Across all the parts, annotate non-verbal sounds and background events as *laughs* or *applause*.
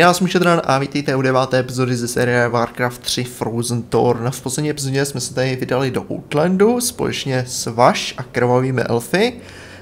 Já jsem Šedran a vítejte u deváté epizody ze série Warcraft 3 Frozen Thorn. V poslední epizodě jsme se tady vydali do Outlandu společně s Vaš a krvavými elfy.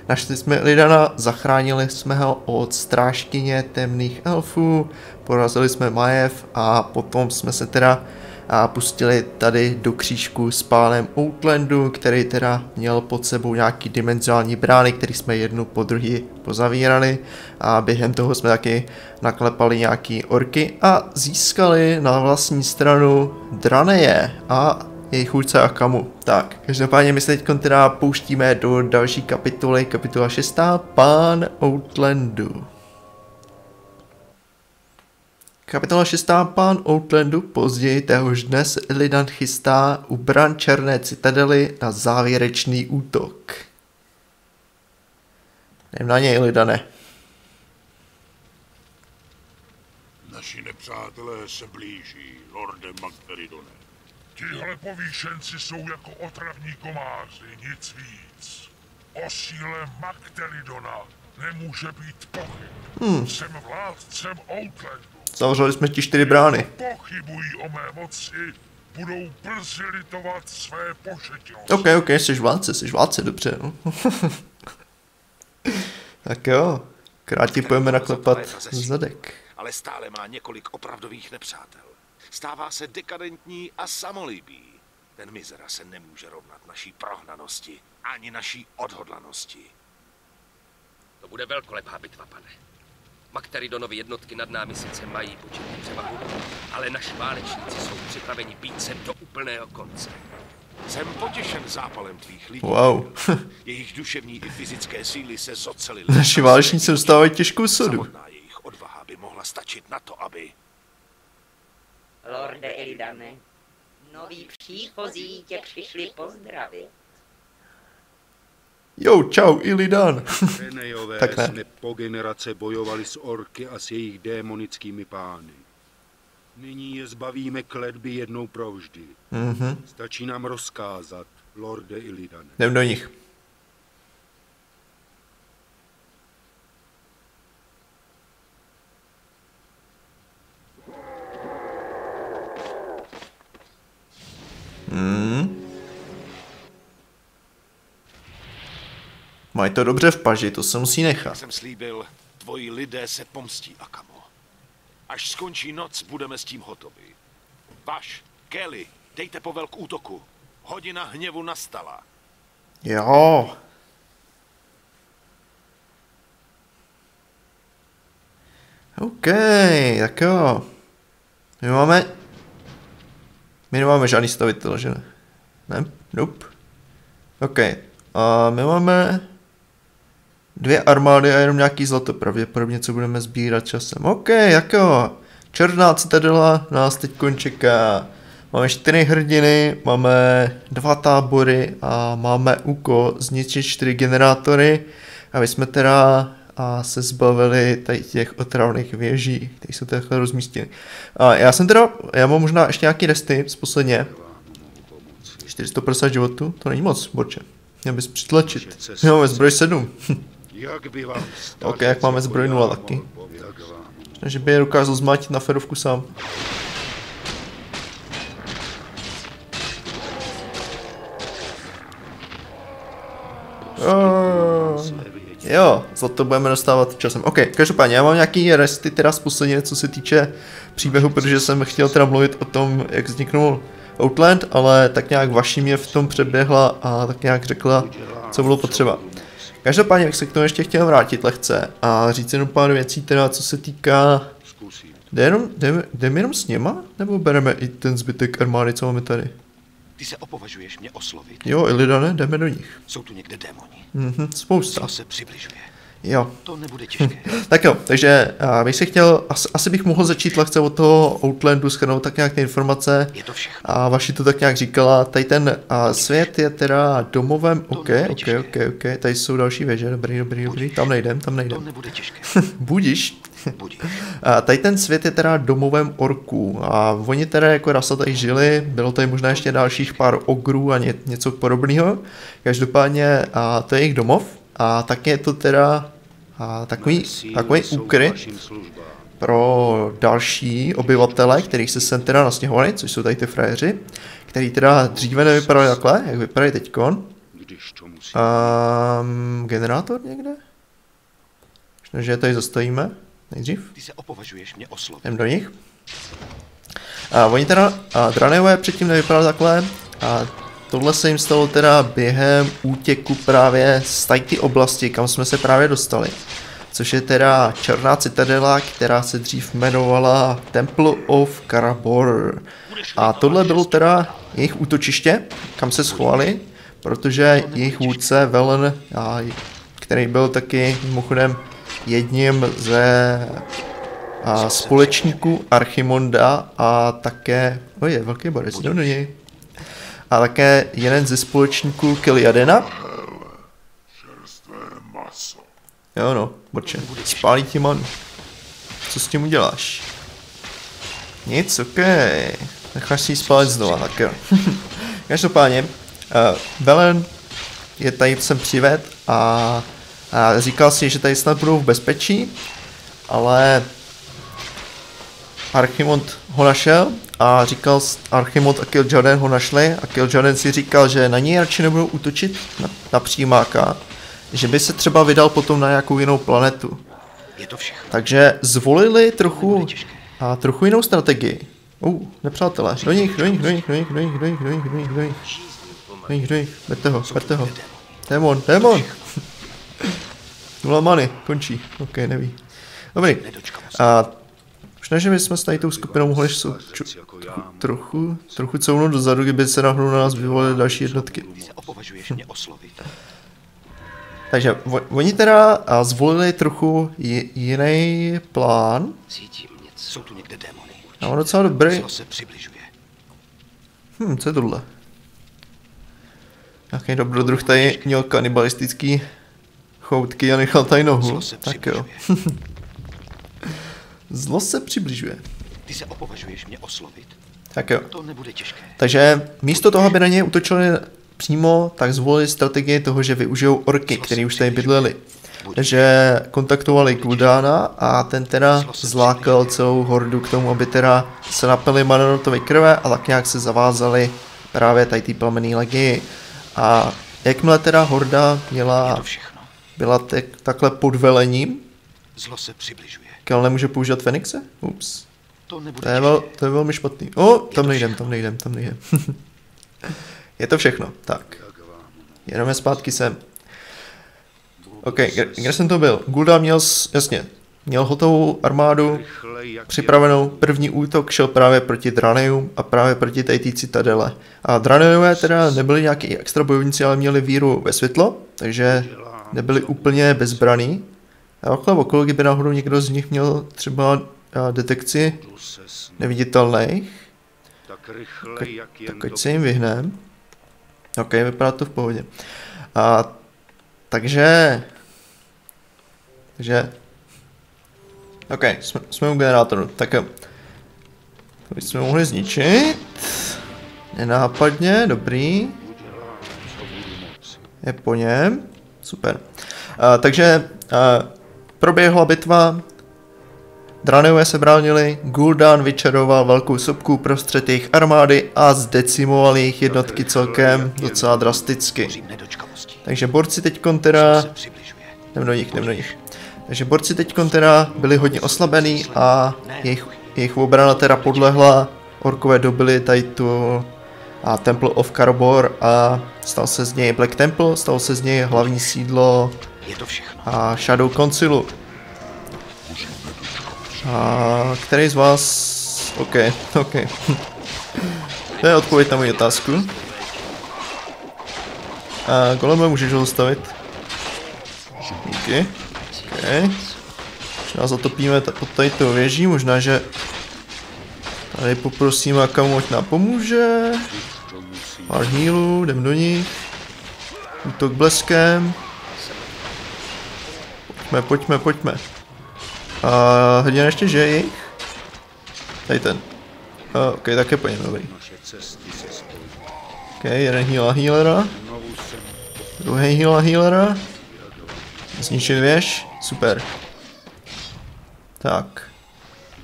Našli jsme Lidana, zachránili jsme ho od strážkyně temných elfů, porazili jsme Majev a potom jsme se teda a pustili tady do křížku s pánem Outlandu, který teda měl pod sebou nějaký dimenzionální brány, který jsme jednu po druhý pozavírali a během toho jsme taky naklepali nějaký orky a získali na vlastní stranu Draneje a jejich chůdce a kamu. Tak, každopádně my se teď teda pouštíme do další kapitoly, kapitola 6. Pán Outlandu. Kapitola 6. Pán Outlandu později téhož dnes Illidan chystá u bran Černé citadely na závěrečný útok. Jdem na něj, Illidane. Naši nepřátelé se blíží, lorde Magdaridone. Tihle povýšenci jsou jako otravní komáři, nic víc. O síle Magdelidona nemůže být pochyb. Hmm. Jsem vládcem Outlandu. Zavřeli jsme ti čtyři brány. Pochybují o mé moci, budou brzy litovat své pošetilosti. Ok, ok, jsi vládce, jsi vládce, dobře, no. *laughs* tak jo, krátě pojeme naklepat zadek. Ale stále má několik opravdových nepřátel. Stává se dekadentní a samolíbý. Ten mizera se nemůže rovnat naší prohnanosti ani naší odhodlanosti. To bude velkolepá bitva, pane. Makteridonovy jednotky nad námi sice mají početní převahu, ale naši válečníci jsou připraveni být sem do úplného konce. Jsem potěšen zápalem tvých lidí. Wow. *laughs* Jejich duševní i fyzické síly se zocelily. *laughs* Naši válečníci dostávají těžkou sodu. Samotná jejich odvaha by mohla stačit na to, aby... Lorde Eldane, noví příchozí tě přišli pozdravit. Jo, čau. Renejové Tak ne. jsme po generace bojovali s orky a s jejich démonickými pány. Nyní je zbavíme kletby jednou provždy. Mhm, Stačí nám rozkázat, lorde Illidane. jdem do nich. Hmm. Mají to dobře v paži, to se musí Jak nechat. jsem slíbil, tvoji lidé se pomstí, Akamo. Až skončí noc, budeme s tím hotovi. Vaš, Kelly, dejte povel k útoku. Hodina hněvu nastala. Jo. OK, tak jo. My máme... My nemáme žádný stavitel, že ne? Ne? Nope. OK. A my máme dvě armády a jenom nějaký zlato pravděpodobně, co budeme sbírat časem. OK, jak jo. Černá citadela nás teď čeká. Máme čtyři hrdiny, máme dva tábory a máme úko zničit čtyři generátory. A my jsme teda a se zbavili tady těch otravných věží, které jsou takhle rozmístěny. A já jsem teda, já mám možná ještě nějaký resty z posledně. 450% životů, to není moc, borče. Měl bys přitlačit. Jo, máme zbroj 7. *laughs* Jak by vám Ok, jak máme zbroj nula taky. Takže by je dokázal zmátit na ferovku sám. Oh. Jo, za to budeme dostávat časem. Ok, každopádně já mám nějaký resty teda z posledně, co se týče příběhu, protože jsem chtěl teda mluvit o tom, jak vzniknul Outland, ale tak nějak vaší mě v tom přeběhla a tak nějak řekla, co bylo potřeba. Každopádně bych se k tomu ještě chtěl vrátit lehce a říct jenom pár věcí teda, co se týká... Zkusím. Jde jenom, jdeme, jdeme jenom s něma? Nebo bereme i ten zbytek armády, co máme tady? Ty se opovažuješ mě oslovit. Jo, Ilidane, jdeme do nich. Jsou tu někde démoni. Mhm, spousta. Co se přibližuje? Jo. To nebude těžké. *laughs* Tak jo, takže a bych se chtěl, asi, asi bych mohl začít lehce od toho Outlandu, schrnout tak nějak ty informace. Je to všechno. A vaši to tak nějak říkala, tady ten a, svět je teda domovem, ok, nebude ok, těžké. ok, ok, tady jsou další věže, dobrý, dobrý, dobrý, tam nejdem, tam To nejdem. nebude těžké. *laughs* Budíš. Budíš. A tady ten svět je teda domovem orků a oni teda jako rasa tady žili, bylo tady možná ještě dalších pár ogrů a ně, něco podobného. Každopádně a to je jejich domov a také je to teda a takový, takový úkryt, pro další obyvatele, kterých se sem teda nastěhovali, což jsou tady ty frajeři, který teda dříve nevypadali takhle, jak vypadají teďkon. Um, generátor někde? Možná, že je tady zastavíme nejdřív. Ty se opovažuješ mě oslovit. Jdem do nich. A oni teda, a Draneové předtím nevypadali takhle a tohle se jim stalo teda během útěku právě z tady ty oblasti, kam jsme se právě dostali. Což je teda černá citadela, která se dřív jmenovala Temple of Karabor. A tohle bylo teda jejich útočiště, kam se schovali, protože jejich vůdce Velen, který byl taky mimochodem jedním ze společníků Archimonda a také, o je, velký jdem do něj. A také jeden ze společníků Kiliadena. Jo no, borče, spálí ti man. Co s tím uděláš? Nic, ok. Necháš si ji spálit znova, tak jo. *laughs* Každopádně, uh, Velen je tady sem přived a, a říkal si, že tady snad budou v bezpečí, ale Archimond ho našel a říkal, Archimond a Kil'jaeden ho našli a Kil'jaeden si říkal, že na něj radši nebudou útočit na, na přímáka, že by se třeba vydal potom na nějakou jinou planetu. Je to všechno. Takže zvolili trochu, a trochu jinou strategii. Uh, nepřátelé, do nich, do nich, do nich, do nich, do nich, do nich, do nich, do nich, do nich, do nich, do nich, berte ho, berte ho. Démon, démon. *laughs* Nula many, končí, ok, neví. Dobrý, a možná, že bychom s tady tou skupinou mohli sou, ču, trochu, trochu couvnout dozadu, kdyby se náhodou na nás vyvolily další jednotky. *laughs* Takže oni teda zvolili trochu ji- jiný plán. Jsou tu někde démony. A on docela dobrý. Zlo se přibližuje. Hm, co je tohle? Nějaký dobrodruh tady měl kanibalistický choutky a nechal tady nohu. Tak jo. *laughs* Zlo se přibližuje. Ty se opovažuješ mě oslovit. Tak jo. To nebude těžké. Takže místo toho, aby na něj útočili přímo, tak zvolili strategii toho, že využijou orky, který už tady bydleli. Takže kontaktovali Guldána a ten teda zlákal celou hordu k tomu, aby teda se napili Manorotovi krve a tak nějak se zavázali právě tady té plamenné legii. A jakmile teda horda měla, byla tak, takhle pod velením, Zlo se přibližuje. Kel nemůže používat Fenixe? Ups. To nebude To je, vel, to je velmi špatný. O, tam nejdem, tam nejdem, tam *laughs* nejdem. je to všechno, tak. Jenom je zpátky sem. OK, kde, kde jsem to byl? Gulda měl, jasně, měl hotovou armádu, připravenou. První útok šel právě proti Draneum a právě proti té citadele. A Draneové teda nebyli nějaký extra bojovníci, ale měli víru ve světlo, takže nebyli úplně bezbraný. A takhle okolo, kdyby náhodou někdo z nich měl třeba detekci neviditelných, tak rychle, tak, jak jen tak ať se jim vyhnem. Ok, vypadá to v pohodě. A takže... Takže... Ok, jsme, jsme u generátoru, tak jo. To bychom mohli zničit. Nenápadně, dobrý. Je po něm. Super. A, takže a, proběhla bitva, Draneové se bránili, Gul'dan vyčaroval velkou sopku prostřed jejich armády a zdecimoval jejich jednotky celkem docela drasticky. Takže borci teď přibližuje. Jdem do nich, do nich. Takže borci teď teda byli hodně oslabený a jejich, jejich obrana teda podlehla. Orkové dobili tady tu a Temple of Karabor a stal se z něj Black Temple, stal se z něj hlavní sídlo Je to všechno. a Shadow Concilu. A který z vás... OK, OK. to je odpověď na moji otázku. A Goleme, můžeš ho zastavit? Díky. OK. Možná zatopíme pod tady tou věží, možná, že tady poprosím Akamu, ať nám pomůže. Pár healů, jdem do nich. Útok bleskem. Pojďme, pojďme, pojďme. A hrdina ještě žije Tady ten. A, ok, tak je po něm, dobrý. Ok, jeden heal a healera. Druhý heal a healera. Zničit věž. Super. Tak.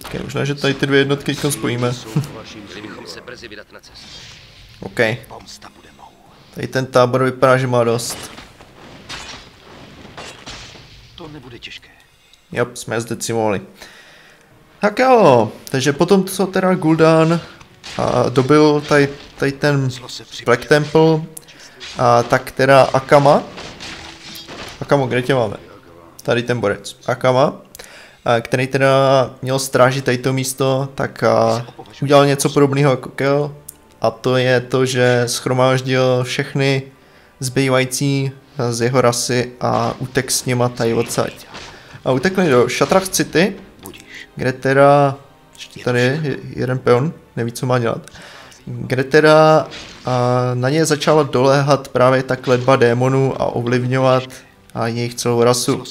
Okay, možná, že tady ty dvě jednotky teď spojíme. *laughs* OK. Tady ten tábor vypadá, že má dost. Nebude těžké. Jo, jsme je zdecimovali. Tak jo, takže potom, co teda Gul'dan a dobil tady, tady ten. Black Temple, a tak teda Akama. Akamo, kde tě máme? Tady ten borec. Akama, a který teda měl strážit tady to místo, tak a, udělal něco podobného jako Kel. A to je to, že schromáždil všechny zbývající z jeho rasy a utek s nima tady odsaď. A utekli do Shatrach City, kde teda, tady je je- jeden peon, neví, co má dělat, kde teda a, na ně začala doléhat právě ta kletba démonů a ovlivňovat a jejich celou rasu,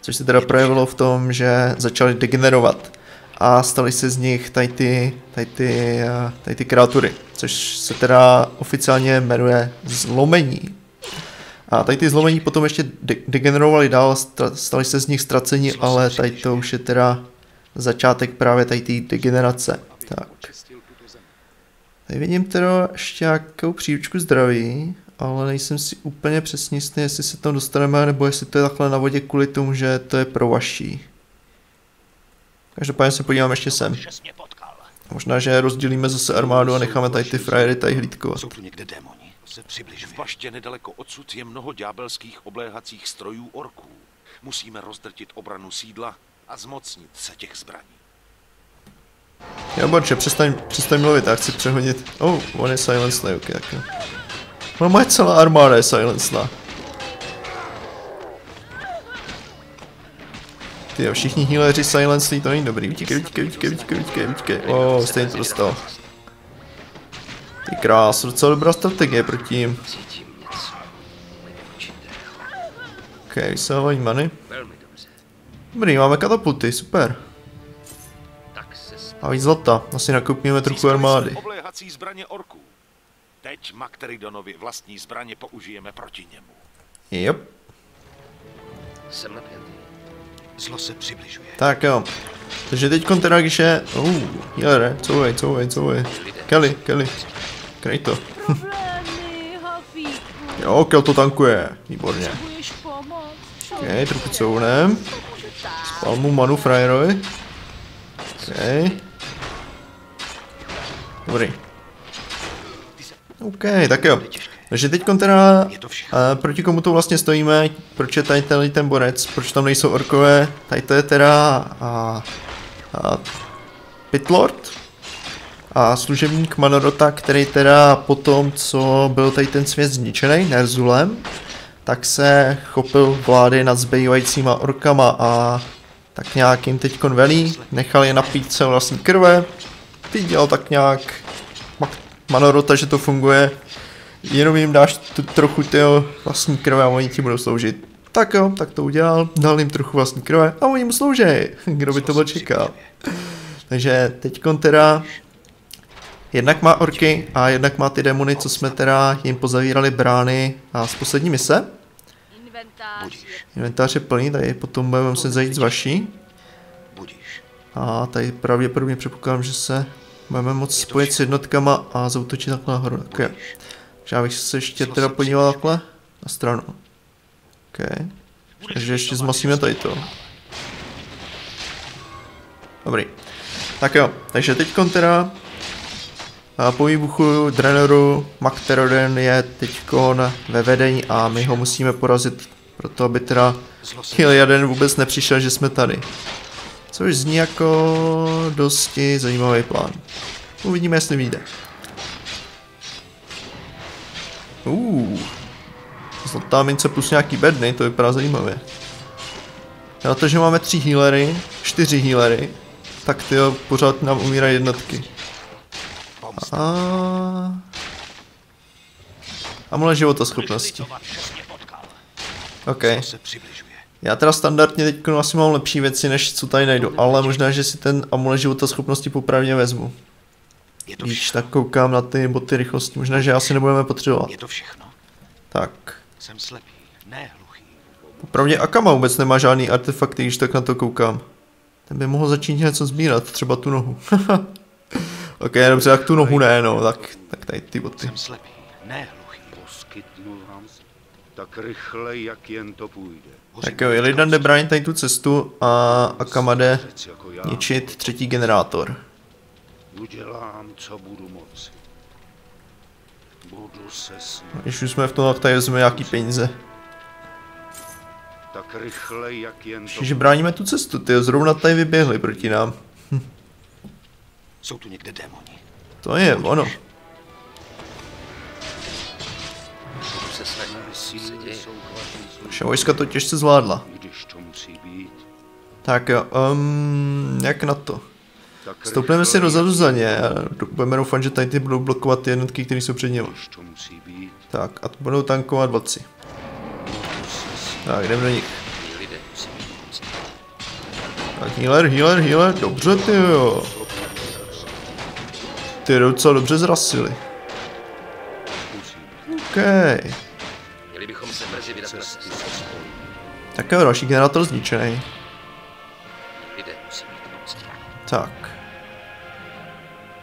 což se teda projevilo v tom, že začali degenerovat a staly se z nich tady ty, tady ty, tady ty kreatury, což se teda oficiálně jmenuje zlomení. A tady ty zlomení potom ještě de- degenerovali dál, stali se z nich ztraceni, ale tady to už je teda začátek právě tady té degenerace. Tak. Tady vidím teda ještě nějakou příručku zdraví, ale nejsem si úplně přesně jistý, jestli se tam dostaneme, nebo jestli to je takhle na vodě kvůli tomu, že to je pro vaší. Každopádně se podívám ještě sem. Možná, že rozdělíme zase armádu a necháme tady ty frajery tady hlídkovat. Jsou tu někde démoni. Se přibližuje. V baště nedaleko odsud je mnoho ďábelských obléhacích strojů orků. Musíme rozdrtit obranu sídla a zmocnit se těch zbraní. Jo, Borče, přestaň, přestaň mluvit, já chci přehodit. Oh, on je silenced, ok, tak jo. No moje celá armáda je silenced. Ty jo, všichni healeři silenced, to není dobrý. Utíkej, utíkej, utíkej, utíkej, utíkej, utíkej. Oh, stejně to dostal. Ty krás, docela dobrá strategie proti jim. Ok, vysávání many. Dobrý, máme katapulty, super. Tak se stane. A víc zlata, asi nakoupíme trochu armády. Obléhací zbraně orků. Teď Makteridonovi vlastní zbraně použijeme proti němu. Yep. Jsem napjatý. Zlo se přibližuje. Tak jo. Takže teďkon teda, když je... Uh, healer, couvej, couvej, couvej. Kelly, Kelly. Krej to. *laughs* Jo, Kel to tankuje. Výborně. Ok, trochu couvnem. Spal mu manu frajerovi. Ok. Dobrý. OK, tak jo. Takže teď teda, uh, proti komu to vlastně stojíme, proč je tady ten, ten borec, proč tam nejsou orkové, tady to je teda uh, uh, Pitlord a služebník Manorota, který teda po tom, co byl tady ten svět zničený Nerzulem, tak se chopil vlády nad zbývajícíma orkama a tak nějak jim teď velí, nechal je napít se vlastní krve, viděl tak nějak ma- Manorota, že to funguje, jenom jim dáš tu trochu tyho vlastní krve a oni ti budou sloužit. Tak jo, tak to udělal, dal jim trochu vlastní krve a oni mu slouží. *laughs* Kdo by to byl čekal. Takže teďkon teda jednak má orky a jednak má ty demony, co jsme teda jim pozavírali brány a z poslední mise. Inventář je plný, tady potom budeme muset zajít z vaší. A tady pravděpodobně předpokládám, že se budeme moct spojit s jednotkama a zautočit takhle nahoru. Tak jo. Takže já bych se ještě teda podíval takhle na stranu. OK. Takže ještě zmasíme tady to. Dobrý. Tak jo, takže teď teda a po výbuchu Drenoru Makteroden je teďkon ve vedení a my ho musíme porazit proto, aby teda Hilliarden vůbec nepřišel, že jsme tady. Což zní jako dosti zajímavý plán. Uvidíme, jestli vyjde. Uh, zlatá mince plus nějaký bedny, to vypadá zajímavě. Na to, že máme tři healery, čtyři healery, tak ty pořád nám umírají jednotky. A... Amulet životoschopnosti. OK. Já teda standardně teď asi mám lepší věci, než co tady najdu, ale možná, že si ten amulet životoschopnosti popravně vezmu. Když tak koukám na ty boty rychlosti, možná, že asi nebudeme potřebovat. Je to všechno. Tak. Jsem slepý, ne hluchý. Popravdě Akama vůbec nemá žádný artefakty, když tak na to koukám. Ten by mohl začít něco sbírat, třeba tu nohu. *laughs* ok, dobře, tak tu nohu ne, no, tak, tak tady ty boty. Jsem slepý, ne hluchý. Poskytnu vám se tak rychle, jak jen to půjde. Tak jo, Illidan jde bránit tady tu cestu a Akama jde Řec jako ničit třetí generátor. Udělám, co budu moci. Budu se snažit Když už jsme v tom, tak tady vezmeme nějaký peníze. tak rychle, jak jen to Že bráníme tu cestu, ty zrovna tady vyběhli proti nám. Jsou tu někde démoni. To je ono. Vašim službám, Naše vojska to těžce zvládla. když to musí být. Tak jo, um, jak na to? Stoupneme si dozadu za ně a budeme doufat, že tady ty budou blokovat ty jednotky, které jsou před nimi. Být. Tak a to budou tankovat vlci. Tak, jdeme do nich. Tak healer, healer, healer, dobře ty jo. Ty docela dobře být. OK. Měli bychom se brzy vydat na cestu. Tak jo, další generátor zničený. Tak.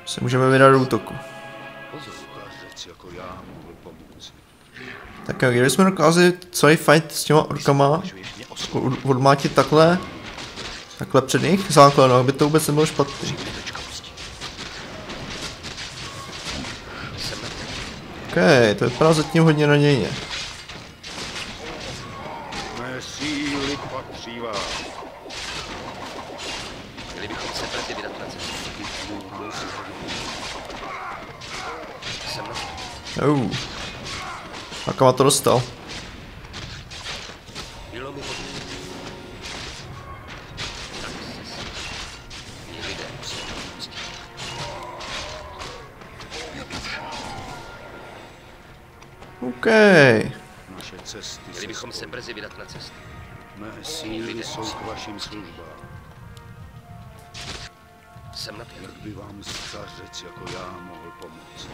Se můžeme vydat do útoku. Jako. Tak jo, kdybychom dokázali celý fight s těma orkama odmátit takhle, takhle před jejich základnou, aby to vůbec nebylo špatný. OK, to vypadá zatím hodně nadějně. Mé síly patří vám. Měli bychom se brzy vydat na cestu. Jsem na to. Uh. A kam to dostal? Bychom se brzy vydat na cestu. Mé síly jsou k vašim službám. Jsem na to. Jak by vám stařec jako já mohl pomoci?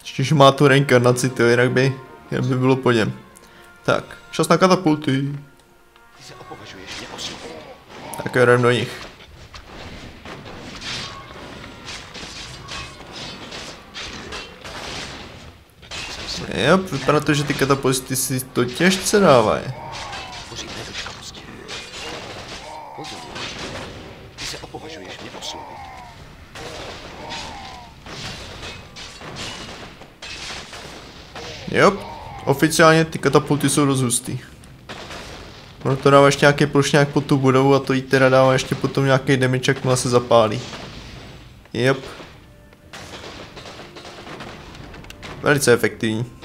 Ještě, že má tu reinkarnaci, to jinak by, jinak by bylo po něm. Tak, čas na katapulty. Ty se opovažuješ mě. Tak jo, jdem do nich. Jo, vypadá to, že ty katapulty si to těžce dávají. Jo, oficiálně ty katapulty jsou dost hustý. Ono to dává ještě nějaký plošňák pod tu budovu a to jí teda dává ještě potom nějaký damage, jakmile se zapálí. Jop. Velice efektivní.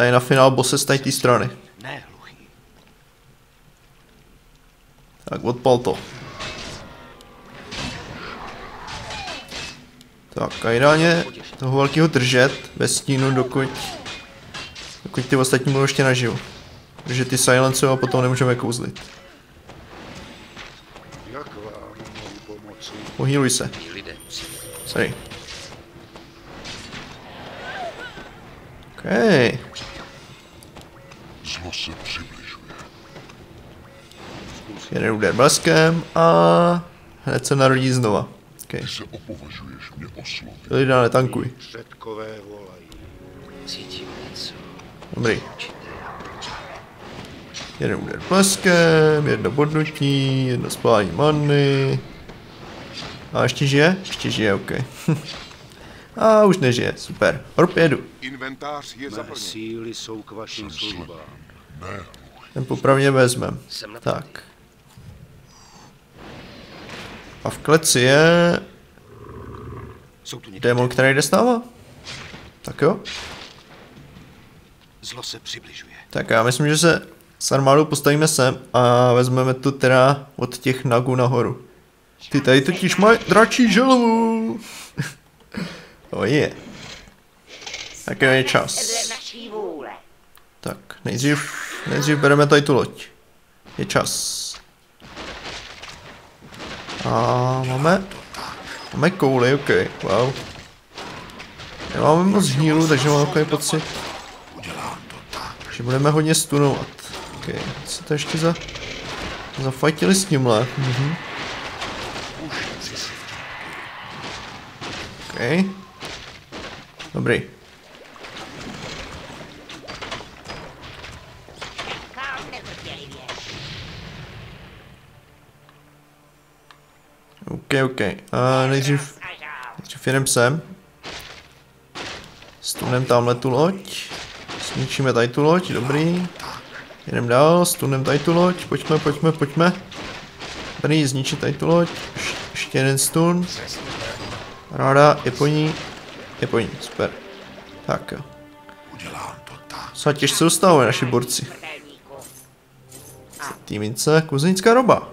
Tady na finál bose z té strany. Ne hluchý. Tak odpal to. Tak a ideálně toho velkého držet ve stínu, dokud, dokud ty ostatní budou ještě naživu. Protože ty silencují a potom nemůžeme kouzlit. Pohýluj se. Sorry. OK. Zlo se přibližuje. Jeden úder bleskem a hned se narodí znova. OK. Ty se opovažuješ mě oslovit. Lidé, netankuj. Předkové volají. Cítím něco. Dobrý. Jeden úder bleskem, jedno bodnutí, jedno spálení many. A ještě žije? Ještě žije, OK. *laughs* a už nežije, super. Torpédu. Inventář je Mé zaplněn. síly jsou k vašim službám. Ten popravně vezmem. Tak. A v kleci je démon, který jde s náma? Tak jo. Zlo se přibližuje. Tak já myslím, že se s armádou postavíme sem a vezmeme to teda od těch nagů nahoru. Ty tady totiž mají dračí želvu. *laughs* oh je. Yeah. Tak je čas. Tak, nejdřív, nejdřív bereme tady tu loď. Je čas. A máme, máme kouli, ok, wow. Nemáme moc hnílu, takže mám takový pocit, že budeme hodně stunovat. OK, co to ještě za... Zafajtili s tímhle. Mhm. OK. Dobrý. Čekal netrpělivě. OK, OK. A nejdřív, nejdřív jedem sem. Stunem tamhle tu loď. Zničíme tady tu loď, dobrý. Jedem dál, stunem tady tu loď. Pojďme, pojďme, pojďme. Dobrý, zničit tady tu loď. Ješ- Ještě jeden stun. Ráda, je po ní. Je po ní, super. Tak jo. Co těžce dostávají naši borci. Týmince, kuzenická roba.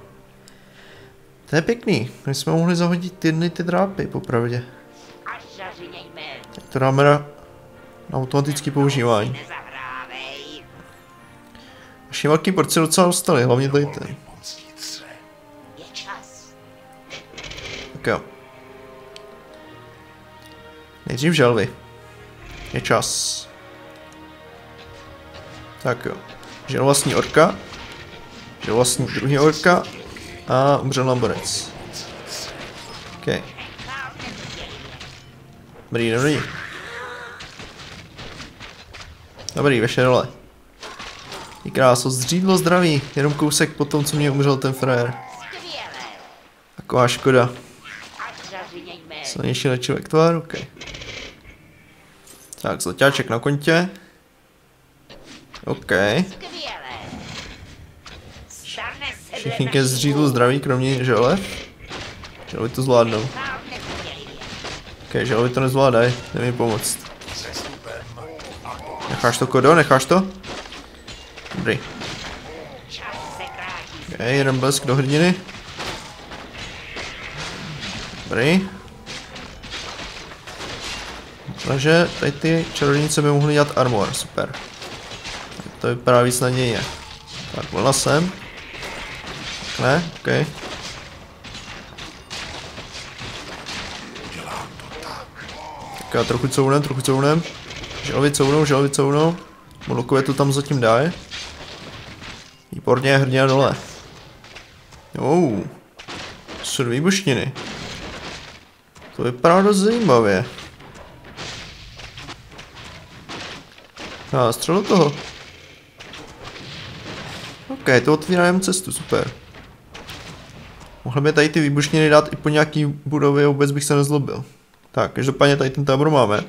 To je pěkný. My jsme mohli zahodit jedny ty drápy, popravdě. To dáme na, automatické používání. Naši velký porci docela dostali, hlavně tady ten. Tak jo. Nejdřív želvy. Je čas. Tak jo. Žel vlastní orka. Žel vlastní druhý orka. A umřel nám borec. OK. Dobrý, dobrý. Dobrý, veše dole. I kráso, zřídlo zdraví. Jenom kousek po tom, co mě umřel ten frajer. Taková škoda. Silnější léčivek tvar, OK. Tak, zletáček na kontě. OK. Všichni ke zřídlu zdraví, kromě želev. Želvy to zvládnou. OK, želvy to nezvládají, mi pomoct. Necháš to, Kodo, necháš to? Dobrý. OK, jeden blesk do hrdiny. Dobrý. Takže tady ty čarodějnice by mohly dělat armor, super. To vypadá víc nadějně. Tak, vlna sem. Ne, ok. Tak já trochu counem, trochu counem. Želvy counou, želvy counou. Molokové to tam zatím dá. Výborně, hrdina dole. Oh. Jsou výbušniny. To vypadá dost zajímavě. A střel do toho. OK, to otvírá jen cestu, super. Mohl by tady ty výbušniny dát i po nějaký budově, vůbec bych se nezlobil. Tak, každopádně tady ten tábor máme.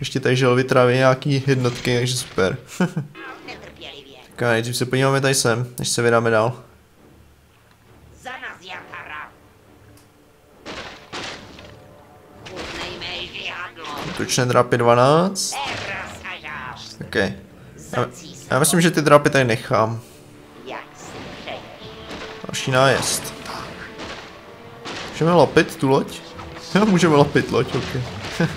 Ještě tady žel vytráví nějaký jednotky, takže super. *laughs* Tak a nejdřív se podíváme tady sem, než se vydáme dál. Točné drápy 12. Eras a žál. OK. Já, já myslím, že ty drápy tady nechám. Další nájezd. Můžeme lapit tu loď? *laughs* Jo, můžeme lapit loď, ok. *laughs*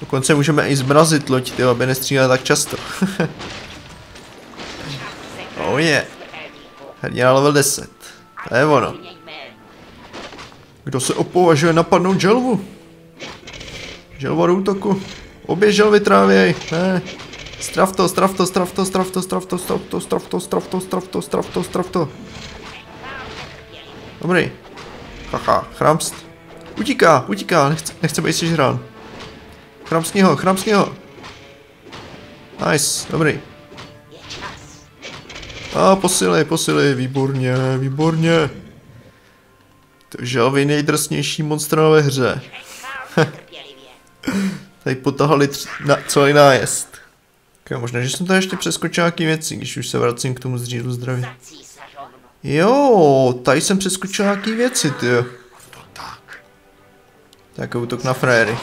Dokonce můžeme i zmrazit loď, ty, aby nestřílela tak často. *laughs* oh je, yeah. hrdina level 10. To je ono. Kdo se opovažuje napadnout želvu? Želva do útoku. Obě želvy trávěj. Ne. Strav to, strav to, strav to, strav to, strav to, strav to, strav to, strav to, strav to, strav to, strav to. Dobrý. Haha, chramst. Utíká, utíká, nechce, nechce být sežrán. Chramstni ho, chramstni ho. Nice, dobrý. A posily, posily, výborně, výborně. To želvy nejdrsnější monstra ve hře. Tady potahali tři, na, celý nájezd. Okay, možná, že jsem tady ještě přeskočil nějaký věci, když už se vracím k tomu zřídlu zdraví. Jo, tady jsem přeskočil nějaký věci, ty. Tak. Tak útok na. Skvělé.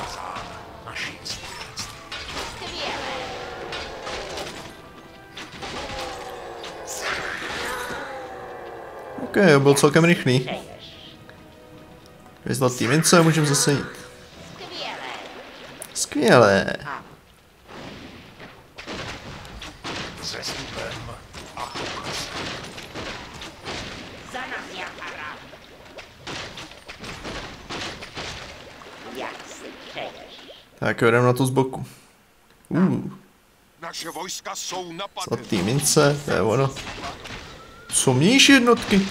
Ok, byl celkem rychlý. Dvě zlatý mince a můžeme zase jít. Skvělé. Skvělé. Se stupem a pokus. Za nás Jakara. Jak Tak jo, jdem na to z boku. Uh, Naše vojska jsou zlatý mince, to je ono. Co mější jednotky?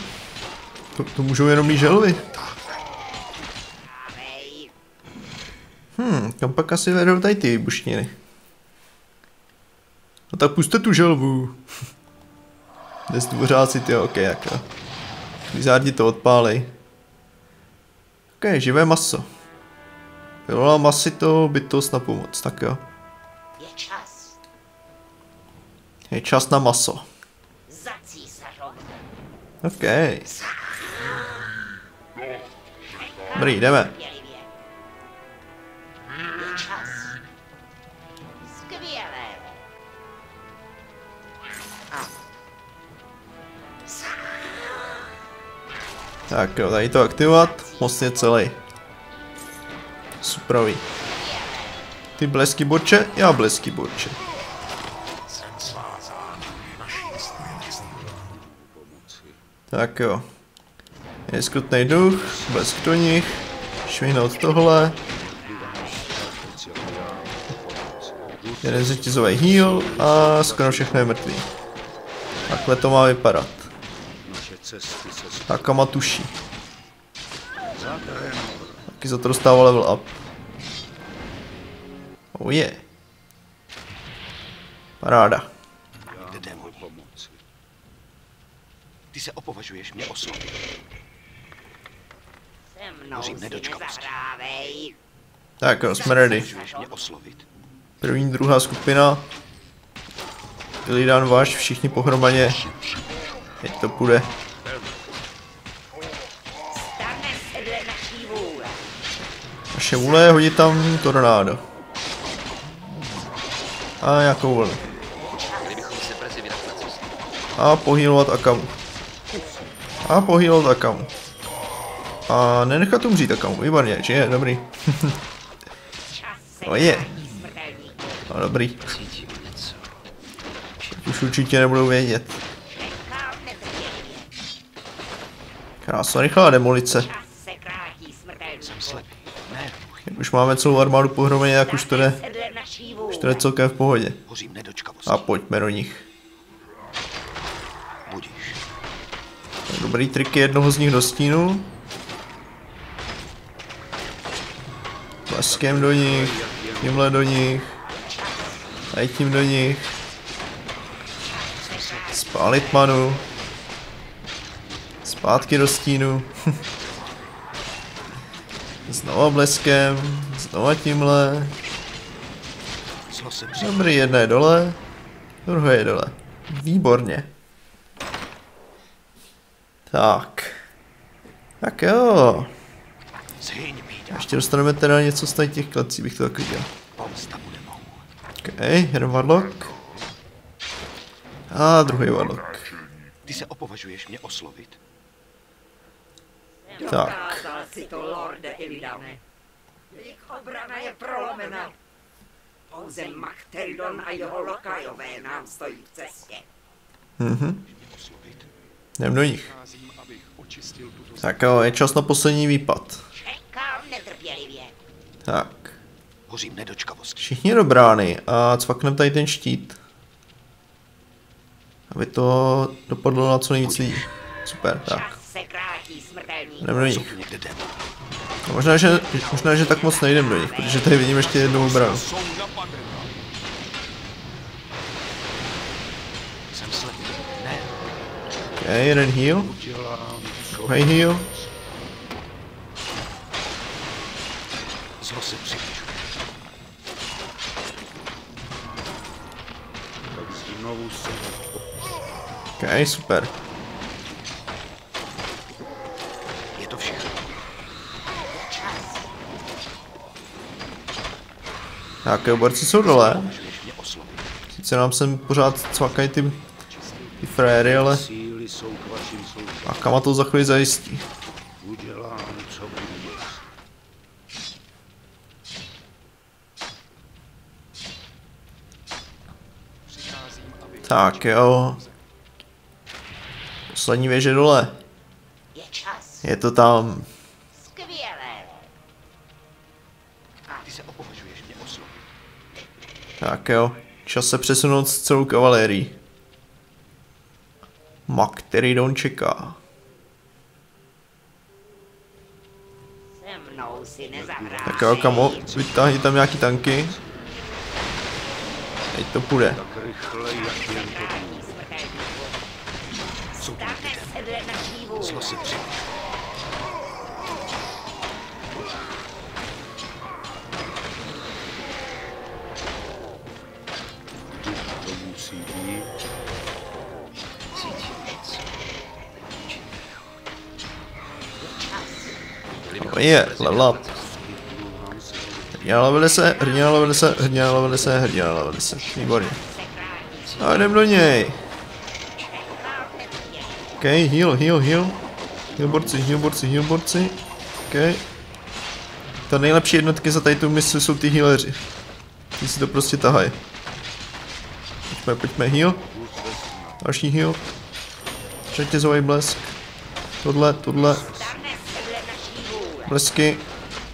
To, to můžou jenom mít želvy. Hmm, kam pak asi vedou tady ty výbušniny? No tak puste tu želvu. *laughs* Nezdvořáci, ty ok, jak jo. Lizardi to odpálej. Ok, živé maso. Vyvolá masito bytost na pomoc, tak jo. Je čas. Je čas na maso. Za císařom. Ok. Dobrý, jdeme. Tak jo, tady to aktivovat, je celý. Superový. Ty blesky borče, já blesky borče. Tak jo. Je skrutnej duch, blesk do nich, švihnout tohle. Jeden řetězový heal a skoro všechno je mrtvý. Takhle to má vypadat. Naše cesty se Takama tuší. Taky za to dostává level up. Oh je. Yeah. Paráda. Kde. Ty se opovažuješ mě oslovit. se mnou Musím nedočkavost. Tak jo, jsme ready. První, druhá skupina. Illidan váš, všichni pohromadě. Teď to půjde. Naše vůle je hodit tam tornádo. A nějakou vlnu. A pohýlovat Akamu. A pohýlovat Akamu. A nenechat umřít Akamu, výborně, že je, dobrý. To *laughs* je. krátí smrtelníků. No dobrý, už určitě nebudou vědět. Krásná rychlá demolice. Už máme celou armádu pohromadě, jak už to jde, Se dle naší vůle. už to jde celkem v pohodě. A pojďme do nich. Dobrý triky jednoho z nich do stínu. Bleskem do nich, tímhle do nich, tady tím do nich. Spálit manu. Zpátky do stínu. *laughs* Znova bleskem, znova tímhle. Se při... Dobrý, jedna je dole, druhé je dole. Výborně. Tak. Tak jo. Ještě dostaneme teda něco z tady těch klecí, bych to tak viděl. OK, jeden warlock. A druhý warlock. Ty se opovažuješ mě oslovit? Tak. Dokázal si to, lorde Illidane. Jejich obrana je prolomena. Pouze Machteridon a jeho lokajové nám stojí v cestě. Mhm. Jdem do nich. Tak jo, je čas na poslední výpad. Čekám netrpělivě. Tak. Hořím nedočkavosti. Všichni do brány a cvakneme tady ten štít. Aby to dopadlo na co nejvíc lidí. Super, tak. Jdeme do nich. A možná, že, možná, že tak moc nejdem do nich, protože tady vidím ještě jednou bránu. Jsou napadena. Jsem slepý. Ne, OK, jeden heal. Druhý heal. zlo se přibližuje. tak znovu se OK, super. Je to všechno. Tak jo, borci jsou dole. Sice nám sem pořád cvakají ty, ty fréry, ale jsou k vašim službám. a kama to za chvíli zajistí. Udělám, co budu moct. Tak jo. Poslední věže dole. Je čas. Je to tam. Skvělé. Ty se opovažuješ mě oslovit. Tak jo, čas se přesunout s celou kavalérií. Mak, který Don čeká. Si. Tak jo, kamo, vytáhni tam nějaký tanky. Teď to půjde. Tak rychle, jak je, level up. Hrdina level se, hrdina level se, hrdina level se, hrdina level se. Výborně. A jdem do něj. OK, heal, heal, heal. Heal borci, heal borci, heal borci. OK. Ta nejlepší jednotky za tady tu misi jsou ty healeři. Ty si to prostě tahají. Pojďme, pojďme, heal. Další heal. Řetězový blesk. Tohle, tohle. Blesky.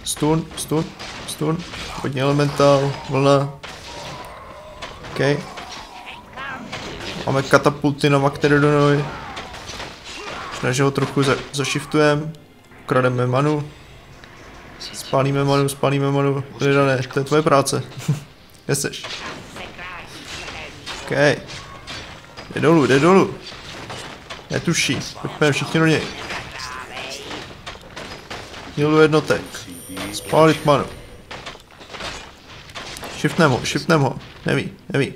Stun, stun, stun. Hodně elementál, vlna. OK. Máme katapulty na Macteridonovi. Možná, ho trochu za, zašiftujem. Ukrademe manu. Spálíme manu, spálíme manu. Lidané, to je tvoje práce. *laughs* Kde seš? OK. Jde dolů, jde dolů. Netuší. Pojďme všichni do něj. Healu jednotek. Spálit manu. Shiftnem ho, shiftnem ho. Neví, neví.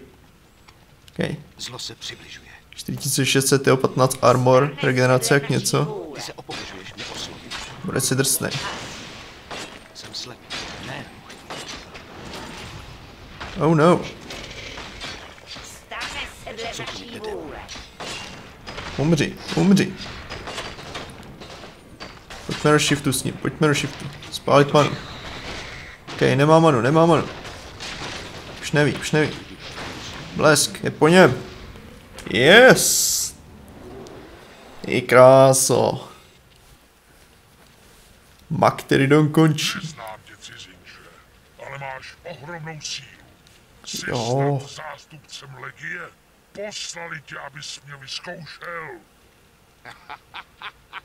OK. Zlo se přibližuje. 4600, jo, 15 armor, regenerace jak něco. Ty se opovažuješ. Bude si drsnej. Jsem slep. Ne, Oh no. Umři, umři. Pojďme do shiftu s ním, pojďme do shiftu. Spálit manu. OK, nemá manu, nemá manu. Už neví, už neví. Blesk, je po něm. Yes! I kráso. Makteridon končí. Neznám tě, cizinče, ale máš ohromnou sílu. Jsi Jo. zástupcem legie? Poslali tě, abys mě vyzkoušel. *laughs*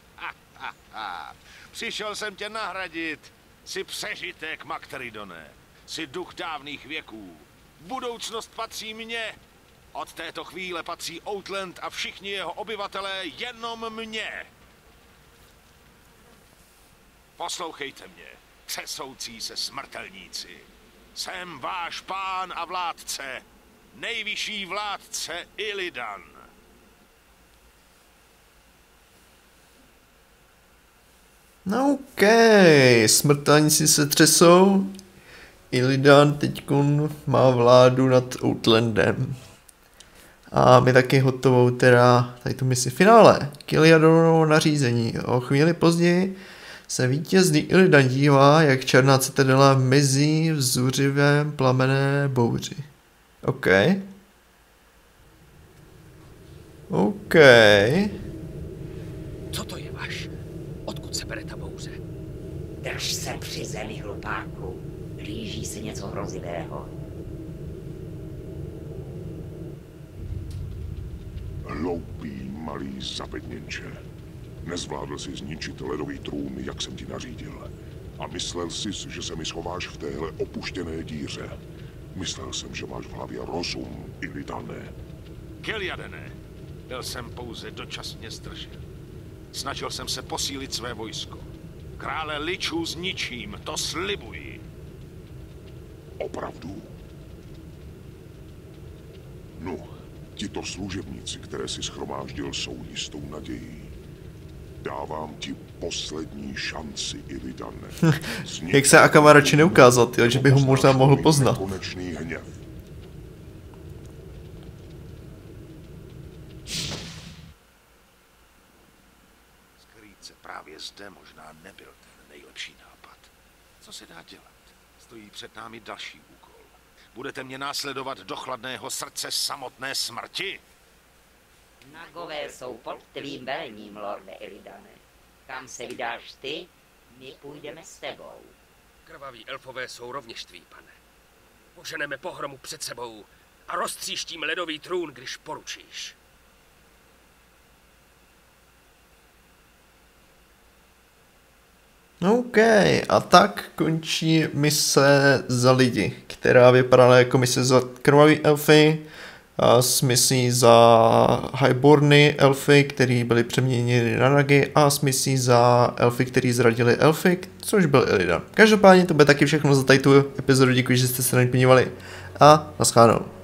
Přišel jsem tě nahradit. Jsi přežitek, Makteridone. Jsi duch dávných věků. Budoucnost patří mně. Od této chvíle patří Outland a všichni jeho obyvatelé jenom mně. Poslouchejte mě, přesoucí se smrtelníci. Jsem váš pán a vládce, nejvyšší vládce Illidan. No OK, smrtelníci se třesou. Illidan teď má vládu nad Outlandem. A my taky hotovou teda tady tu misi finále. Kiliadonovo nařízení. O chvíli později se vítězný Illidan dívá, jak černá citadela mizí v zuřivém plamené bouři. OK. OK. Co to je vaš? Odkud se bere ta bouře? Drž se při zemi, hlupáku. Blíží se něco hrozivého. Hloupý malý zapedněnče. Nezvládl si zničit ledový trůn, jak jsem ti nařídil. A myslel jsi, že se mi schováš v téhle opuštěné díře. Myslel jsem, že máš v hlavě rozum, Illidané. Kiliadene, byl jsem pouze dočasně zdržen. Snažil jsem se posílit své vojsko. Krále Ličů zničím, to slibuji. Opravdu? No, tito služebníci, které si schromáždil, jsou jistou nadějí. Dávám ti poslední šanci, Illidané. *laughs* Jak se Akama radši neukázal, tyjo, že by ho možná mohl poznat. Konečný hněv. Zde možná nebyl ten nejlepší nápad. Co se dá dělat? Stojí před námi další úkol. Budete mě následovat do chladného srdce samotné smrti? Nagové jsou pod tvým velením, lorde Ilidane. Kam se vydáš ty, my půjdeme s tebou. Krvaví elfové jsou rovněž tví, pane. Poženeme pohromu před sebou a roztříštíme ledový trůn, když poručíš. OK, a tak končí mise za lidi, která vypadala jako mise za krvavý elfy, a s misí za Highborny elfy, který byli přeměněni na nagy a s misí za elfy, který zradili elfy, což byl Illidan. Každopádně to bude taky všechno za tady tu epizodu, děkuji, že jste se na podívali a naschledanou.